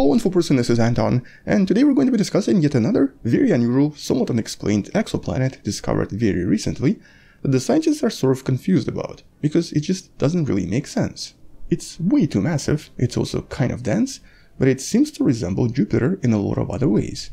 Hello InfoPerson, this is Anton, and today we're going to be discussing yet another very unusual, somewhat unexplained exoplanet discovered very recently that the scientists are sort of confused about, because it just doesn't really make sense. It's way too massive, it's also kind of dense, but it seems to resemble Jupiter in a lot of other ways.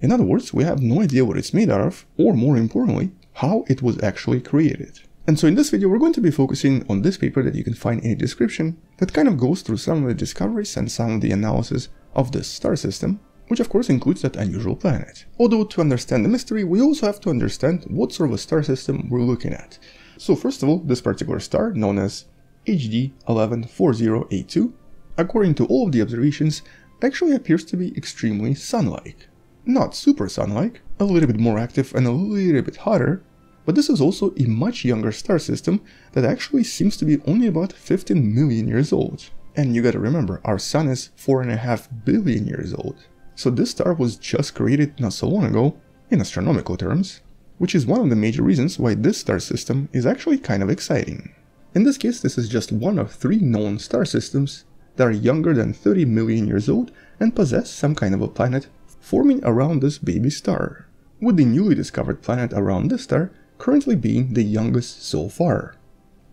In other words, we have no idea what it's made out of, or more importantly, how it was actually created. And so in this video, we're going to be focusing on this paper that you can find in the description that kind of goes through some of the discoveries and some of the analysis of this star system, which of course includes that unusual planet. Although to understand the mystery, we also have to understand what sort of a star system we're looking at. So first of all, this particular star, known as HD 114082, according to all of the observations, actually appears to be extremely sun-like. Not super sun-like, a little bit more active and a little bit hotter, but this is also a much younger star system that actually seems to be only about 15 million years old. And you gotta remember, our sun is 4.5 billion years old. So this star was just created not so long ago, in astronomical terms, which is one of the major reasons why this star system is actually kind of exciting. In this case, this is just one of three known star systems that are younger than 30 million years old and possess some kind of a planet forming around this baby star, with the newly discovered planet around this star currently being the youngest so far.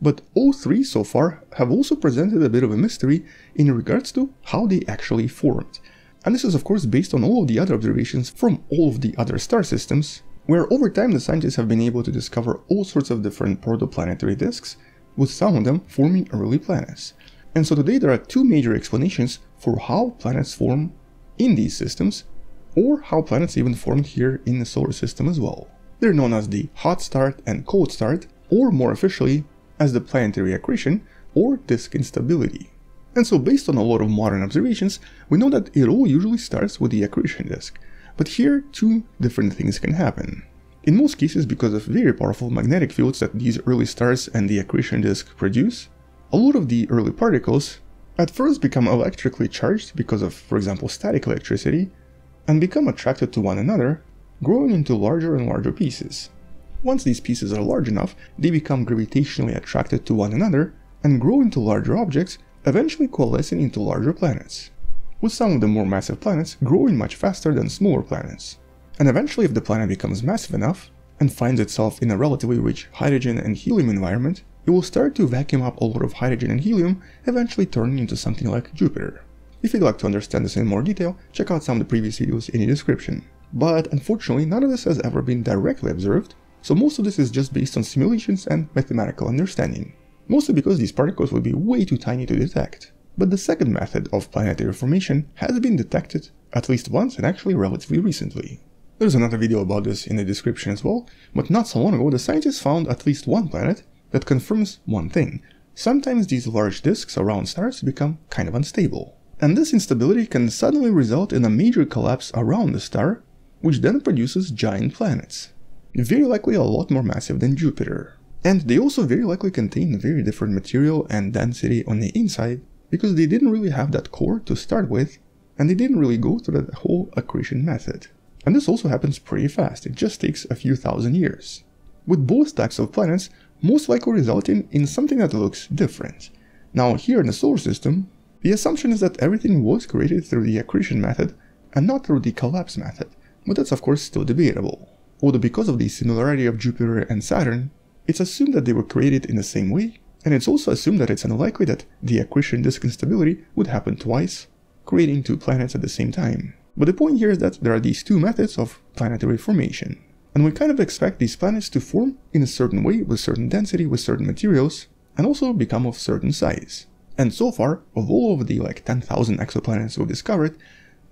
But all three so far have also presented a bit of a mystery in regards to how they actually formed. And this is of course based on all of the other observations from all of the other star systems, where over time the scientists have been able to discover all sorts of different protoplanetary disks, with some of them forming early planets. And so today there are two major explanations for how planets form in these systems, or how planets even formed here in the solar system as well. They're known as the hot start and cold start, or more officially, as the planetary accretion or disk instability. And so based on a lot of modern observations, we know that it all usually starts with the accretion disk. But here, two different things can happen. In most cases, because of very powerful magnetic fields that these early stars and the accretion disk produce, a lot of the early particles at first become electrically charged because of, for example, static electricity, and become attracted to one another growing into larger and larger pieces. Once these pieces are large enough, they become gravitationally attracted to one another and grow into larger objects, eventually coalescing into larger planets, with some of the more massive planets growing much faster than smaller planets. And eventually if the planet becomes massive enough, and finds itself in a relatively rich hydrogen and helium environment, it will start to vacuum up a lot of hydrogen and helium, eventually turning into something like Jupiter. If you'd like to understand this in more detail, check out some of the previous videos in the description. But unfortunately, none of this has ever been directly observed, so most of this is just based on simulations and mathematical understanding. Mostly because these particles would be way too tiny to detect. But the second method of planetary formation has been detected at least once and actually relatively recently. There's another video about this in the description as well, but not so long ago the scientists found at least one planet that confirms one thing. Sometimes these large disks around stars become kind of unstable. And this instability can suddenly result in a major collapse around the star which then produces giant planets. Very likely a lot more massive than Jupiter. And they also very likely contain very different material and density on the inside, because they didn't really have that core to start with, and they didn't really go through that whole accretion method. And this also happens pretty fast, it just takes a few thousand years. With both types of planets most likely resulting in something that looks different. Now here in the solar system, the assumption is that everything was created through the accretion method and not through the collapse method but that's of course still debatable. Although because of the similarity of Jupiter and Saturn, it's assumed that they were created in the same way, and it's also assumed that it's unlikely that the accretion disk instability would happen twice, creating two planets at the same time. But the point here is that there are these two methods of planetary formation, and we kind of expect these planets to form in a certain way with certain density, with certain materials, and also become of certain size. And so far, of all of the like 10,000 exoplanets we've discovered,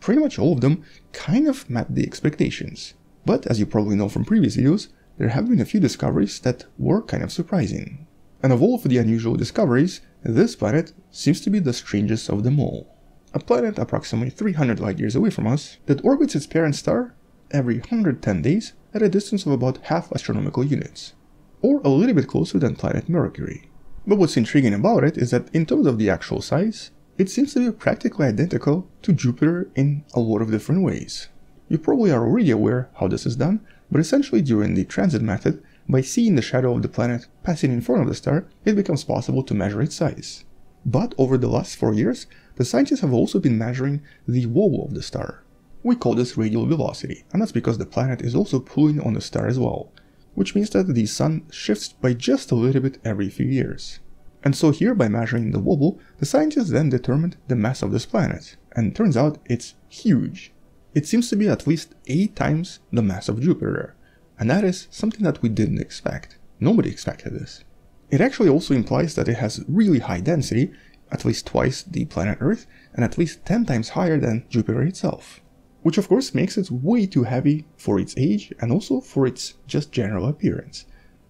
pretty much all of them kind of met the expectations. But as you probably know from previous videos, there have been a few discoveries that were kind of surprising. And of all of the unusual discoveries, this planet seems to be the strangest of them all. A planet approximately 300 light years away from us that orbits its parent star every 110 days at a distance of about half astronomical units, or a little bit closer than planet Mercury. But what's intriguing about it is that in terms of the actual size, it seems to be practically identical to Jupiter in a lot of different ways. You probably are already aware how this is done, but essentially during the transit method, by seeing the shadow of the planet passing in front of the star, it becomes possible to measure its size. But over the last 4 years, the scientists have also been measuring the wobble of the star. We call this radial velocity, and that's because the planet is also pulling on the star as well, which means that the sun shifts by just a little bit every few years. And so here, by measuring the wobble, the scientists then determined the mass of this planet, and turns out it's huge. It seems to be at least 8 times the mass of Jupiter, and that is something that we didn't expect. Nobody expected this. It actually also implies that it has really high density, at least twice the planet Earth, and at least 10 times higher than Jupiter itself. Which of course makes it way too heavy for its age and also for its just general appearance.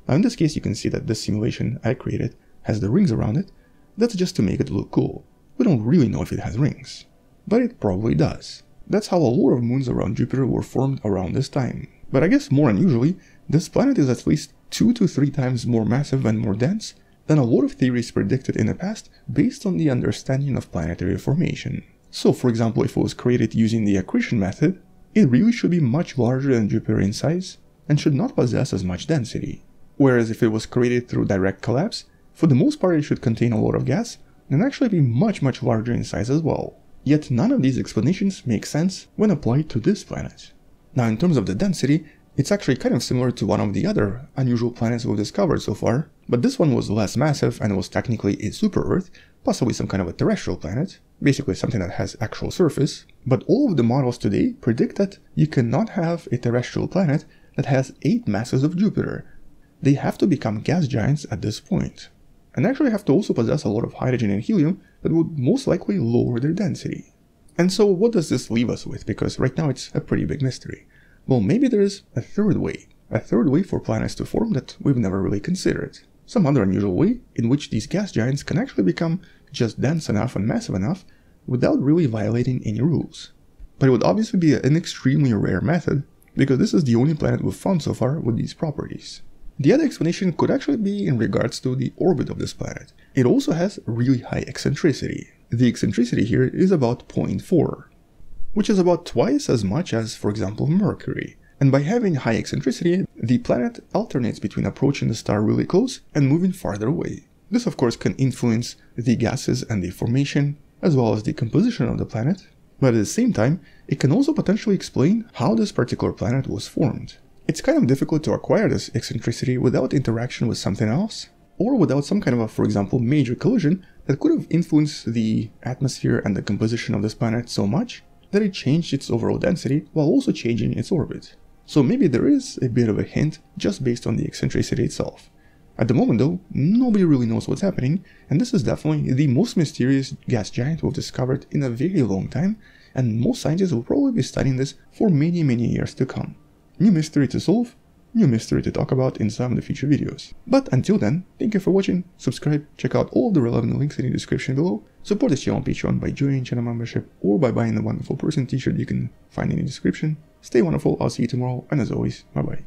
Now in this case you can see that this simulation I created has the rings around it, that's just to make it look cool. We don't really know if it has rings. But it probably does. That's how a lot of moons around Jupiter were formed around this time. But I guess more unusually, this planet is at least 2 to 3 times more massive and more dense than a lot of theories predicted in the past based on the understanding of planetary formation. So for example, if it was created using the accretion method, it really should be much larger than Jupiter in size and should not possess as much density. Whereas if it was created through direct collapse, for the most part it should contain a lot of gas and actually be much much larger in size as well. Yet none of these explanations make sense when applied to this planet. Now in terms of the density, it's actually kind of similar to one of the other unusual planets we've discovered so far, but this one was less massive and was technically a super-Earth, possibly some kind of a terrestrial planet, basically something that has actual surface, but all of the models today predict that you cannot have a terrestrial planet that has 8 masses of Jupiter. They have to become gas giants at this point, and actually have to also possess a lot of hydrogen and helium that would most likely lower their density. And so what does this leave us with, because right now it's a pretty big mystery. Well, maybe there is a third way, a third way for planets to form that we've never really considered. Some other unusual way in which these gas giants can actually become just dense enough and massive enough without really violating any rules. But it would obviously be an extremely rare method, because this is the only planet we've found so far with these properties. The other explanation could actually be in regards to the orbit of this planet. It also has really high eccentricity. The eccentricity here is about 0.4, which is about twice as much as, for example, Mercury. And by having high eccentricity, the planet alternates between approaching the star really close and moving farther away. This of course can influence the gases and the formation, as well as the composition of the planet, but at the same time, it can also potentially explain how this particular planet was formed. It's kind of difficult to acquire this eccentricity without interaction with something else, or without some kind of a, for example, major collision that could have influenced the atmosphere and the composition of this planet so much that it changed its overall density while also changing its orbit. So maybe there is a bit of a hint just based on the eccentricity itself. At the moment though, nobody really knows what's happening, and this is definitely the most mysterious gas giant we've discovered in a very long time, and most scientists will probably be studying this for many many years to come. New mystery to solve, new mystery to talk about in some of the future videos. But until then, thank you for watching, subscribe, check out all the relevant links in the description below, support this channel on Patreon by joining channel membership or by buying the Wonderful Person t-shirt you can find in the description. Stay wonderful, I'll see you tomorrow, and as always, bye bye.